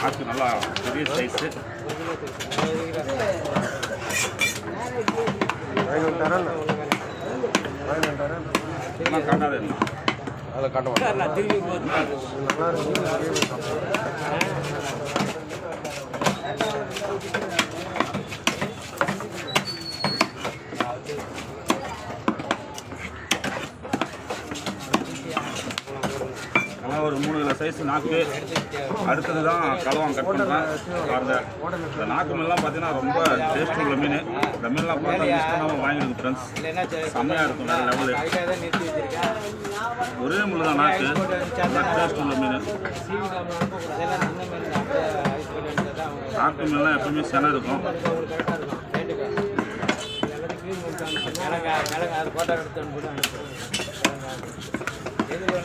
ஆக்கு நல்லா பெரிய சைஸு என்ன அதில் காட்ட மாட்டேன் ஒரு மூணு கிலோ சைஸ் நாக்கு. அடுத்தது தான் கலவான் கட் பண்ணுறேன் பாருங்க. இந்த நாக்கு மீன்லாம் பார்த்தீங்கன்னா ரொம்ப டேஸ்ட் உள்ள மீன். இந்த மீன்லாம் பார்த்தா மிஸ் பண்ணாமல் வாங்கிடுங்க ஃப்ரெண்ட்ஸ் செம்மையாக இருக்கும் வேறு லெவலு ஒரே முள்ளு தான் நாக்கு. டேஸ்ட் உள்ள மீன். நாக்கு மீன்லாம் எப்பவுமே சென இருக்கும். நடக்குது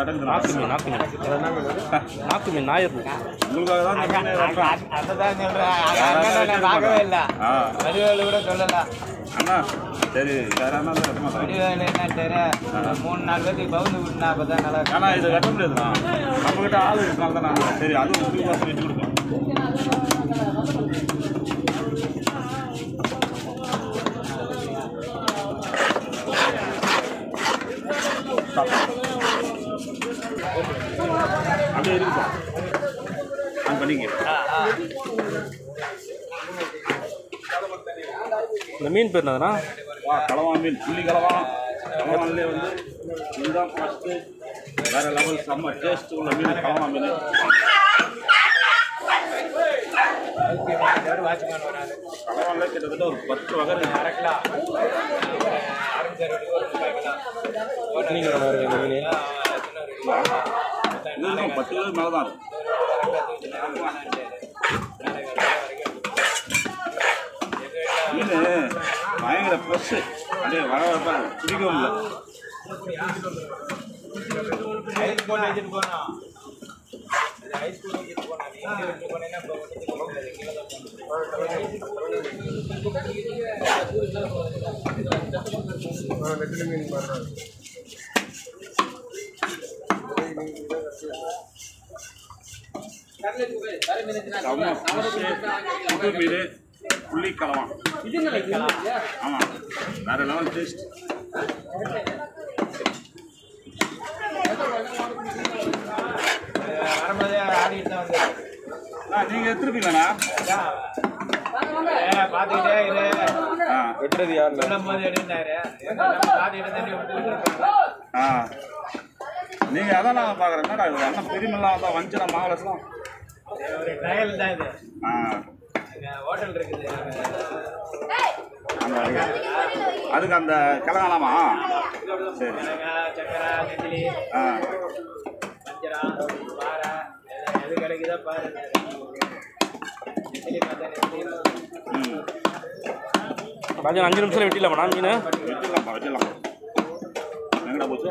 நாக்கு நாக்கு மீன் நாக்கு மீன் நாக்கு மீன் உங்களுக்காக தான். அதான் சொல்றேன். கூட சொல்லலாம் அண்ணா சரி தெரியும் மூணு நாலு பேருக்கு பவுந்து விட்டுனா அப்போ தான் நல்லா ஏன்னா இது வெட்ட முடியாதுண்ணா. நம்மகிட்ட ஆள் இருக்கனால தான் நான் சரி அதுவும் உங்களுக்கு வாசம் வெட்டி கொடுப்போம். அப்படியே இருக்கும் நான் பண்ணிக்க. இந்த மீன் பேர் என்னதுண்ணா? கலவா மீன் புள்ளி கலவா. கலவான்லேயே வந்து இதுதான் ஃபஸ்ட்டு வேற லெவல் செம்ம டேஸ்ட் உள்ள மீன் கலவா மீன். கலவான்ல கிட்டத்தட்ட ஒரு பத்து வகை நீங்கள் மீன் இதுதான் பத்து கிலோ மேலே தான் இருக்கும் மீன் பயங்கர ஃப்ரெஷ்ஷு அப்படியே வர வரப்ப பிடிக்கவும் இல்லை. ஐஸ் போட்டு வச்சுட்டு புது மீது புள்ளி கலவான் ஆமாம் வேற லெவல் டேஸ்ட் நீங்கள் எடுத்துருப்பீங்களாண்ணா பார்த்துக்கிட்டே இரு ஆ வெட்டுறது யார் சொல்லும் போது நம்ம பார்த்துக்கிட்டு தண்ணி ஆ. நீங்கள் அதான் நான் பார்க்குறேன்? என்னடா இது? அண்ணன் பெரியமெல்லாம் ஒரு ட்ரையல் தான் இது ஆ. ஹோட்டல் இருக்குது அந்த அதுக்கு அந்த கிழங்காலாமா? சரி. மிளகாய் சக்கரை நெத்திலி ஆ. வஞ்சரம் பாறை எல்லாம் எது கிடைக்குதோ பாரு நெத்திலி பார்த்தா நெத்திலி ம் ராஜன் அஞ்சு நிமிஷத்தில் வெட்டிடலாமாண்ணா மீன்? வெட்டிடலாம்ப்பா வெட்டிடலாம். எங்கடா போச்சு?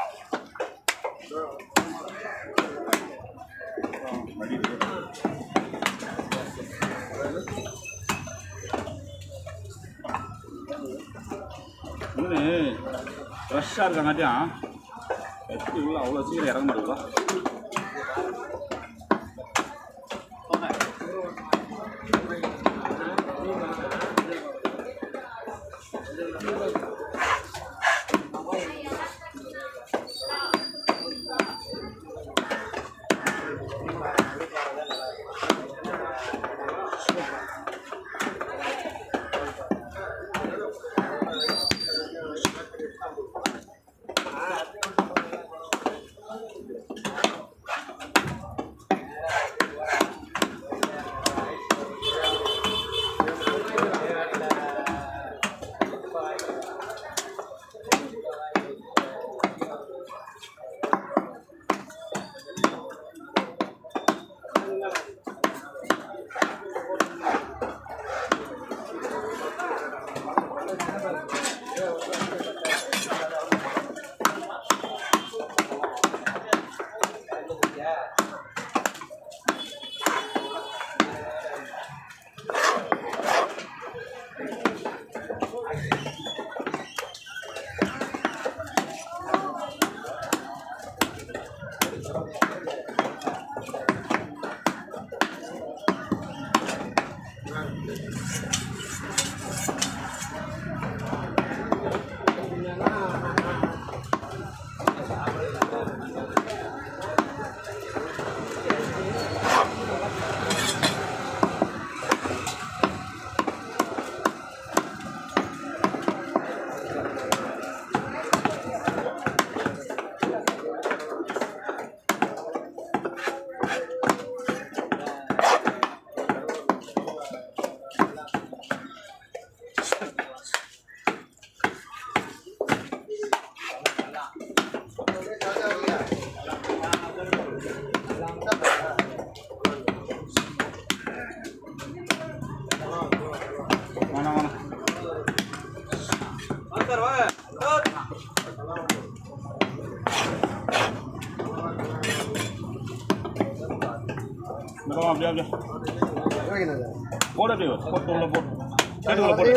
ஃப்ரெஷ்ஷாக இருக்கங்காட்டியும் எப்படி உள்ள அவ்வளோ சீக்கிரம் இறங்க மாட்டேங்களா இந்த பக்கம் அப்படியே அப்படியே போடு அப்படியே போட்டு உள்ள போட்டு கேட்டுக்குள்ள போட்டு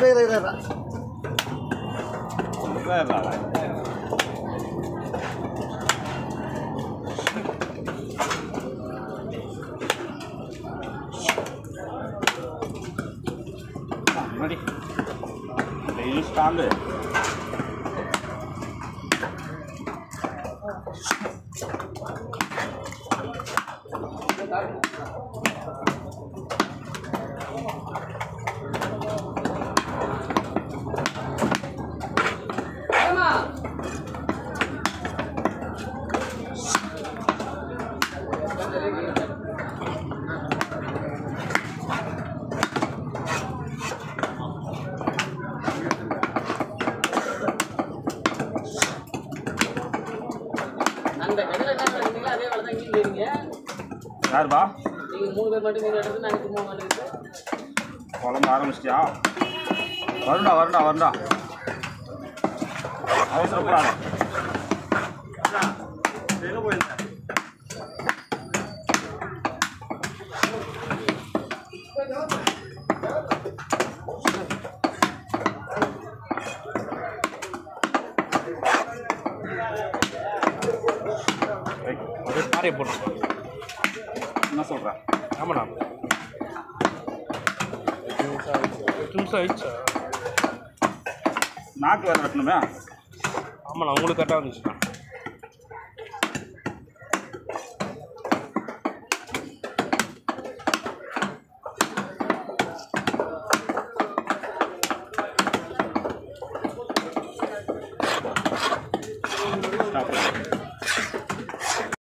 வேற வேற. ஆ, முன்னாடி டெய்லி ஸ்ட்ராங்கு அந்த அதே வேலை தான் இங்கேயும் செய்றீங்க யாருப்பா நீங்கள் மூணு பேர் மட்டும் மீன் எடுத்து நாங்கள் சும்மா மாட்டேங்குது குழம்பு ஆரம்பிச்சிட்டியா வருண்டா வருண்டா வருண்டா அவசரப்படாத ஏய், அப்படியே பாறையை போட்டு என்ன சொல்ற? ஆமாண்ணா. எட்டு நிமிஷம் ஆயிடுச்சா? நாக்கு வேற வெட்டணுமே ஆமாண்ணா உங்களுக்கு கரெக்டாக வந்துச்சுண்ணா.